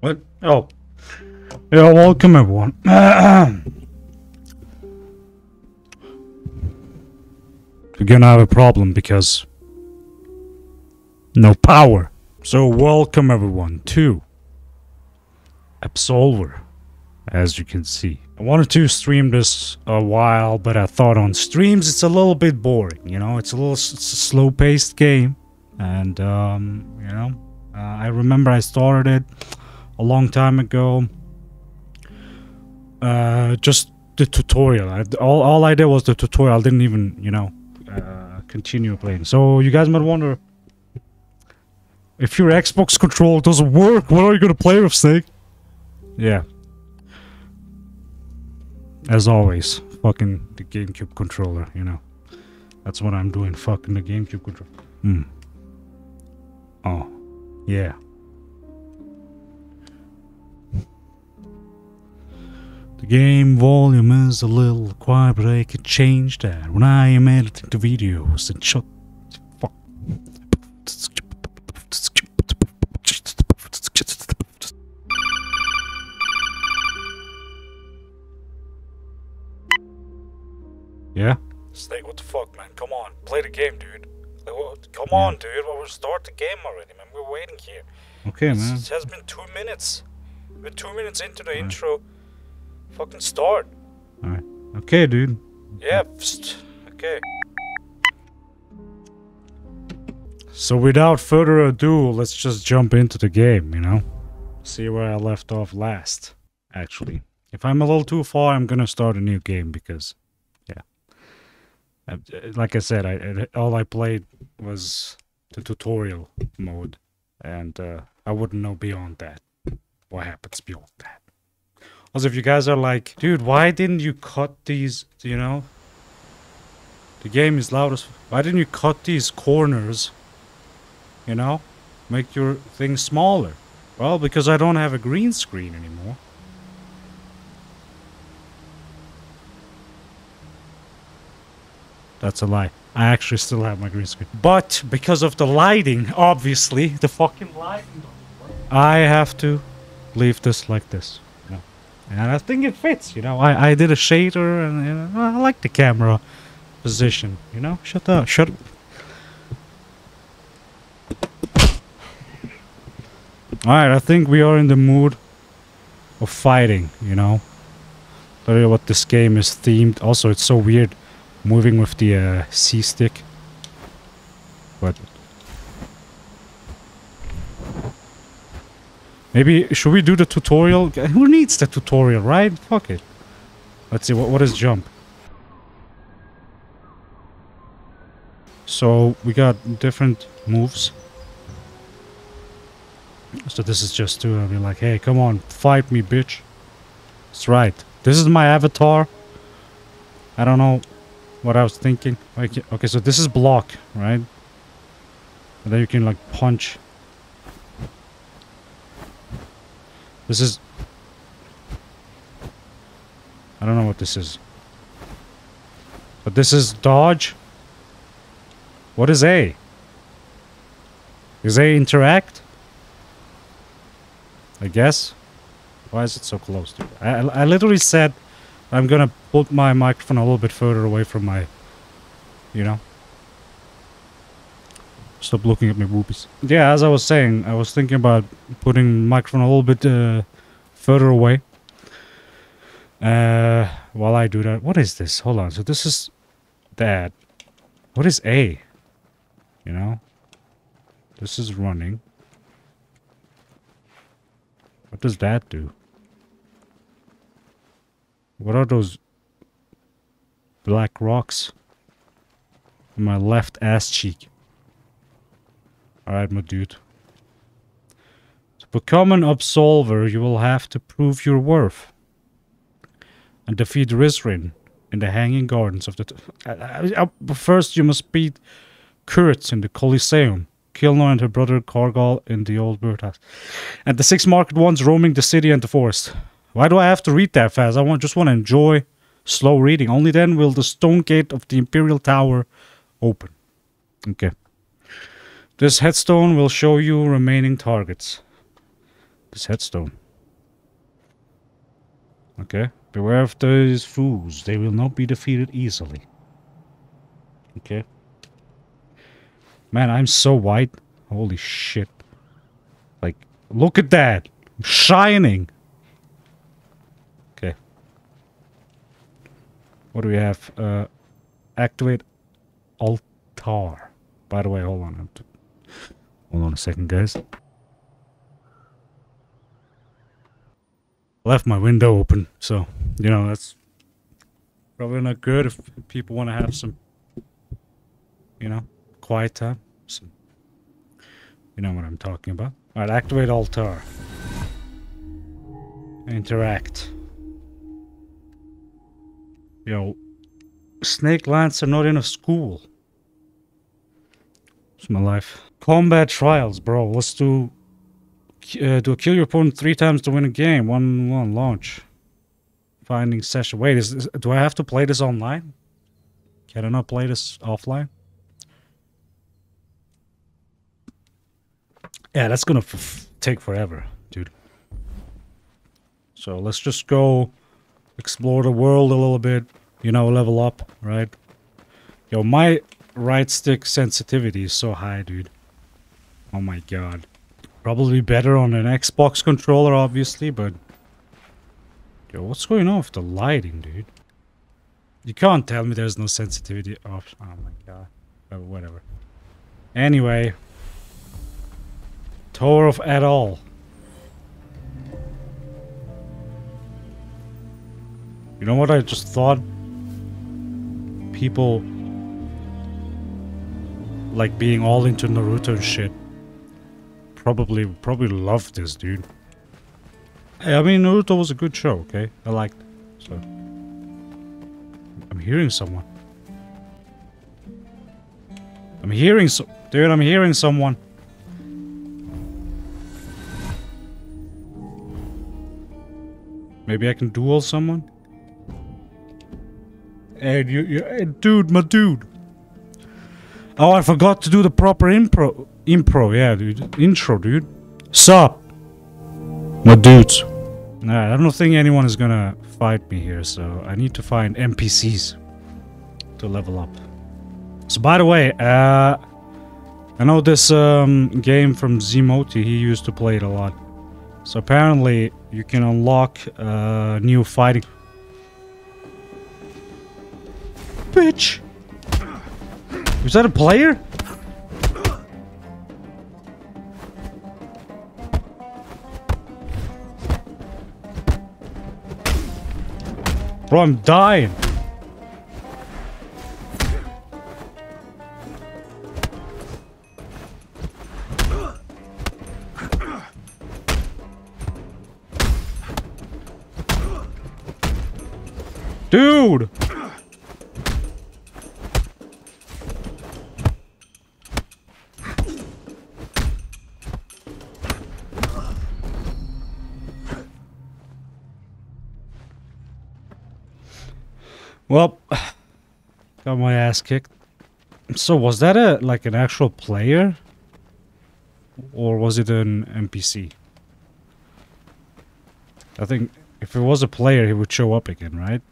What? Oh. Yeah, welcome everyone. We're gonna have a problem because no power. So welcome everyone to Absolver, as you can see. I wanted to stream this a while, but I thought on streams it's a little bit boring, you know? It's a little s- slow-paced game, and, um, you know, uh, I remember I started it a long time ago. Uh, just the tutorial. I, all, all I did was the tutorial. I didn't even, you know, uh, continue playing. So you guys might wonder if your Xbox control doesn't work, what are you gonna play with, Snake? Yeah. As always, fucking the GameCube controller, you know. That's what I'm doing, fucking the GameCube controller. Hmm. Oh. Yeah. The game volume is a little quiet, but I can change that when I am editing the videos and shut the fuck. Yeah? Snake, what the fuck, man? Come on, play the game, dude. Come on, dude. Well, we'll start the game already, man. We're waiting here. Okay, man. It has been two minutes. We're two minutes into the intro. Fucking start. Alright. Okay, dude. Yeah, psst. okay. So without further ado, let's just jump into the game, you know? See where I left off last, actually. If I'm a little too far, I'm gonna start a new game because, yeah. Uh, Like I said, I, I all I played was the tutorial mode, and uh, I wouldn't know beyond that. What happens beyond that? Also, if you guys are like, dude, why didn't you cut these, you know? The game is loud as. Why didn't you cut these corners? You know? Make your thing smaller. Well, because I don't have a green screen anymore. That's a lie. I actually still have my green screen. But because of the lighting, obviously, the fucking lighting, I have to leave this like this. And I think it fits, you know. I, I did a shader and you know, I like the camera position, you know. Shut up, shut up. Alright, I think we are in the mood of fighting, you know. Tell you what this game is themed. Also, it's so weird moving with the uh, C stick. But maybe should we do the tutorial? Who needs the tutorial, right? Fuck it. Let's see what what is jump. So we got different moves. So this is just to be like, hey, come on, fight me, bitch. That's right. This is my avatar. I don't know what I was thinking. Okay, okay, so this is block, right? And then you can like punch. This is. I don't know what this is. But this is dodge. What is A? Is A interact? I guess. Why is it so close to I, I I literally said I'm gonna put my microphone a little bit further away from my, you know. Stop looking at my boobies. Yeah, as I was saying, I was thinking about putting microphone a little bit uh, further away. Uh, while I do that, what is this? Hold on. So this is that. What is A? You know. This is running. What does that do? What are those black rocks on my left ass cheek? Alright, my dude. To become an absolver, you will have to prove your worth and defeat Risryn in the Hanging Gardens of the. Uh, first, you must beat Kurtz in the Colosseum, Kilno and her brother Kargal in the Old Birdhouse, and the six market ones roaming the city and the forest. Why do I have to read that fast? I want just want to enjoy slow reading. Only then will the stone gate of the Imperial Tower open. Okay. This headstone will show you remaining targets. This headstone. Okay. Beware of those fools. They will not be defeated easily. Okay. Man, I'm so white. Holy shit. Like, look at that. I'm shining. Okay. What do we have? Uh, activate altar. By the way, hold on. I Hold on a second, guys. Left my window open, so, you know, that's probably not good if people want to have some, you know, quiet time. Some, you know what I'm talking about. Alright, activate altar. Interact. Yo, SnakeLancer not in a school. It's my life. Combat trials, bro. Let's do. Uh, do kill your opponent three times to win a game. One one launch. Finding session. Wait, is this, do I have to play this online? Can I not play this offline? Yeah, that's gonna take forever, dude. So let's just go explore the world a little bit. You know, level up, right? Yo, my right stick sensitivity is so high, dude. Oh my god. Probably better on an Xbox controller, obviously, but... Yo, what's going on with the lighting, dude? You can't tell me there's no sensitivity option. Oh my god. Oh, whatever. Anyway. Tower of Adal. You know what I just thought? People like being all into Naruto and shit. Probably probably love this, dude. Hey, I mean Naruto was a good show, okay? I liked. So I'm hearing someone. I'm hearing so dude, I'm hearing someone. Maybe I can duel someone? Hey, you, you, dude, my dude. Oh, I forgot to do the proper impro. Impro, yeah, dude. Intro, dude. Sup? My dudes. Nah, I don't think anyone is gonna fight me here, so I need to find NPCs to level up. So, by the way, uh, I know this um, game from Zimoti, he used to play it a lot. So, apparently, you can unlock uh, new fighting. Bitch! Was that a player? Bro, I'm dying. Well, got my ass kicked. So was that a like an actual player, or was it an NPC? I think if it was a player, he would show up again, right?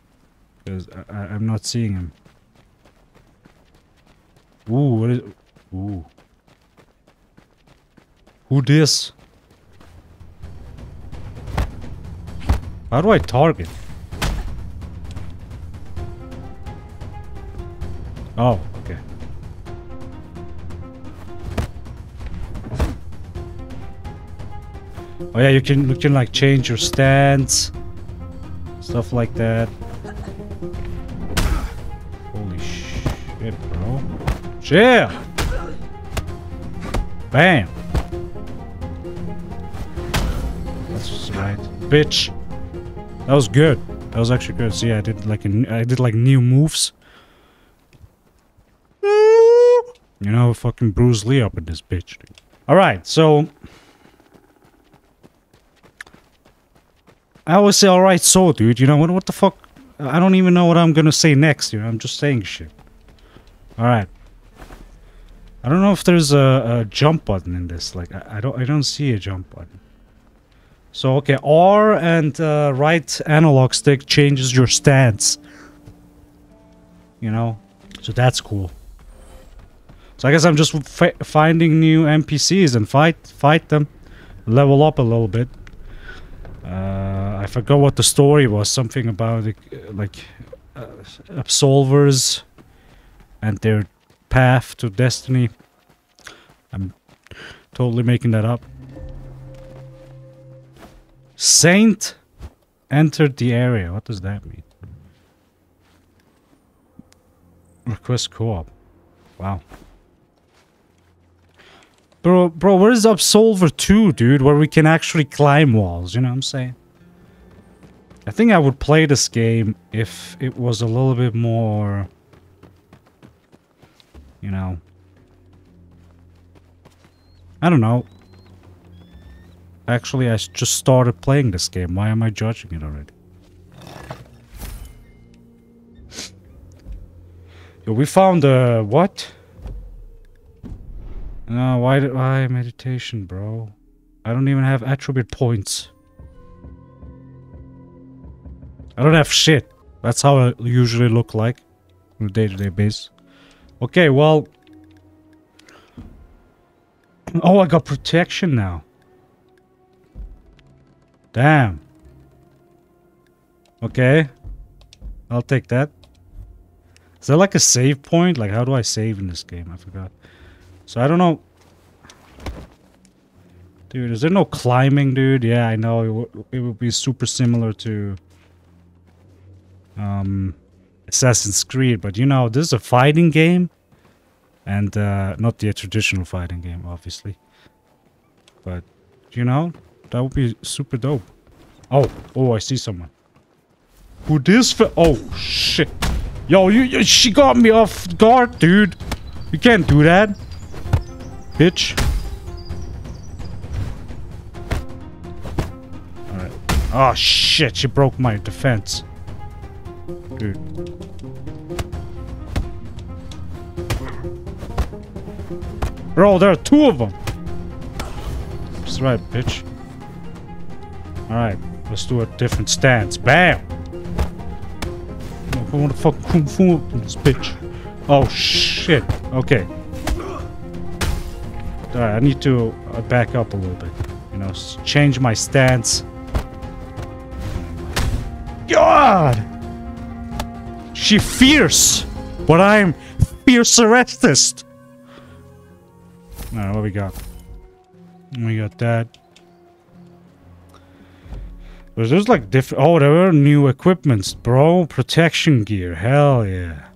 Because I, I'm not seeing him. Ooh, what is? Ooh. Who this? How do I target? Oh, okay. Oh yeah, you can you can like change your stance, stuff like that. Holy shit, bro! Chill. Bam. That's right, bitch. That was good. That was actually good. See, I did like a, I did like new moves. You know, fucking Bruce Lee up in this bitch. Alright, so... I always say alright so, dude. You know, what, what the fuck? I don't even know what I'm gonna say next, you know? I'm just saying shit. Alright. I don't know if there's a, a jump button in this. Like, I, I don't I don't see a jump button. So, okay, R and uh, right analog stick changes your stance. You know? So that's cool. So I guess I'm just fi finding new NPCs and fight fight them. Level up a little bit. Uh, I forgot what the story was. Something about, like, uh, absolvers and their path to destiny. I'm totally making that up. Saint entered the area. What does that mean? Request co-op. Wow. Bro, bro, where's Absolver 2, dude? Where we can actually climb walls, you know what I'm saying? I think I would play this game if it was a little bit more... You know... I don't know. Actually, I just started playing this game. Why am I judging it already? Yo, we found a... what? No, why, why meditation, bro? I don't even have attribute points. I don't have shit. That's how I usually look like on a day-to-day -day basis. Okay, well... Oh, I got protection now. Damn. Okay. I'll take that. Is that like a save point? Like, how do I save in this game? I forgot. So, I don't know. Dude, is there no climbing, dude? Yeah, I know. It, it would be super similar to... Um, Assassin's Creed. But, you know, this is a fighting game. And, uh, not the traditional fighting game, obviously. But, you know, that would be super dope. Oh, oh, I see someone. Who this? Oh, shit. Yo, you, you, she got me off guard, dude. You can't do that. Bitch. Alright. Oh, shit. She broke my defense. Dude. Bro, there are two of them. That's right, bitch. Alright, let's do a different stance. Bam! I want to fuck kung fu this bitch. Oh shit. Okay. Alright, I need to uh, back up a little bit. You know, change my stance. God! She fierce! But I'm fierce arrestist! Alright, what we got? We got that. But there's like different. Oh, there are new equipments, bro. Protection gear. Hell yeah.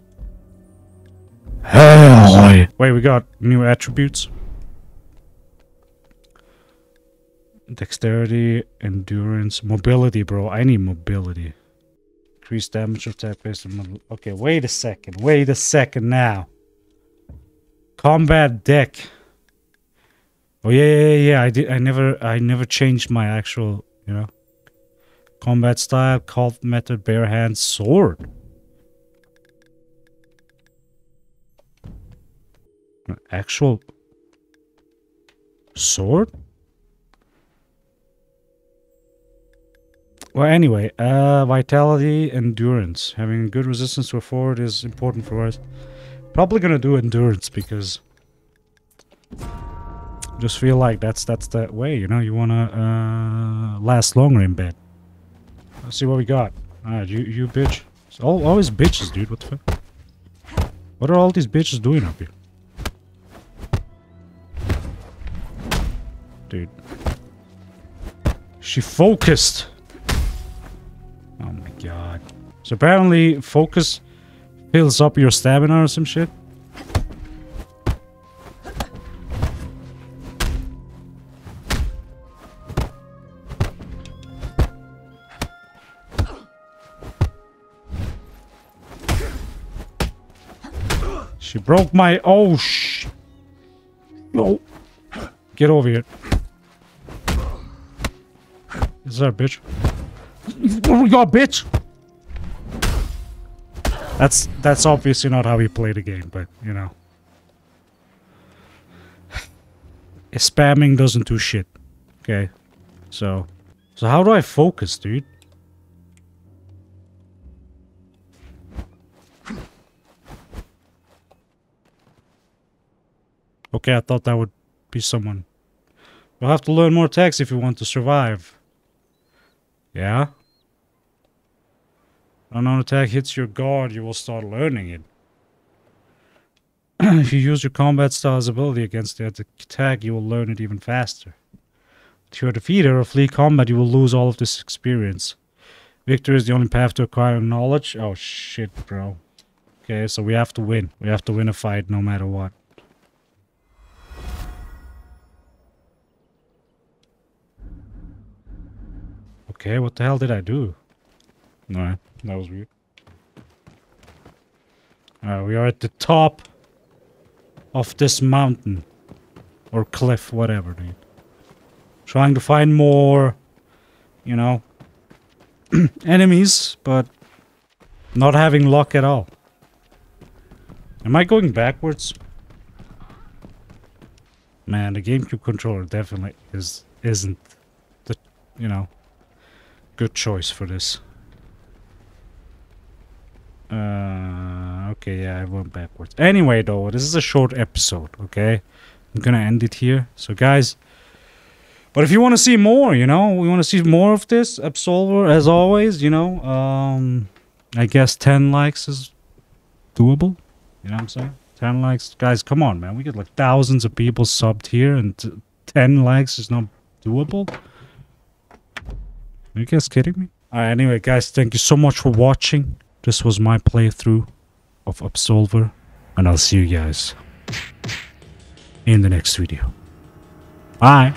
Hell yeah. Wait, we got new attributes. Dexterity, endurance, mobility, bro. I need mobility. Increase damage of attack based on. Okay, wait a second. Wait a second now. Combat deck. Oh yeah, yeah, yeah. I did. I never. I never changed my actual. You know. Combat style, cult method, bare hand, sword. Actual sword? Well, anyway, uh, vitality, endurance. Having good resistance to a forward is important for us. Probably gonna do endurance because just feel like that's that's the way, you know. You wanna uh, last longer in bed. Let's see what we got. Alright, you, you bitch. It's all, always bitches, dude. What the fuck? What are all these bitches doing up here? Dude. She focused! God. So apparently, focus fills up your stamina or some shit? She broke my... Oh, sh... No. Get over here. Is that bitch? What we got, bitch? That's that's obviously not how we play the game, but you know. Spamming doesn't do shit. Okay. So So how do I focus, dude? Okay, I thought that would be someone. You'll have to learn more attacks if you want to survive. Yeah? Unknown attack hits your guard, you will start learning it. if you use your combat style's ability against the attack, you will learn it even faster. If you're defeated or flee combat, you will lose all of this experience. Victory is the only path to acquiring knowledge. Oh shit, bro. Okay, so we have to win. We have to win a fight no matter what. Okay, what the hell did I do? Alright, that was weird. We are at the top of this mountain. Or cliff, whatever, dude. Trying to find more, you know, enemies, but not having luck at all. Am I going backwards? Man, the GameCube controller definitely is isn't the you know good choice for this. Uh, okay, yeah, I went backwards. Anyway, though, this is a short episode, okay? I'm gonna end it here. So, guys, but if you want to see more, you know, we want to see more of this Absolver, as always, you know, um, I guess 10 likes is doable. You know what I'm saying? 10 likes. Guys, come on, man. We get like thousands of people subbed here, and 10 likes is not doable. Are you guys kidding me? Alright, anyway, guys, thank you so much for watching. This was my playthrough of Absolver, and I'll see you guys in the next video. Bye!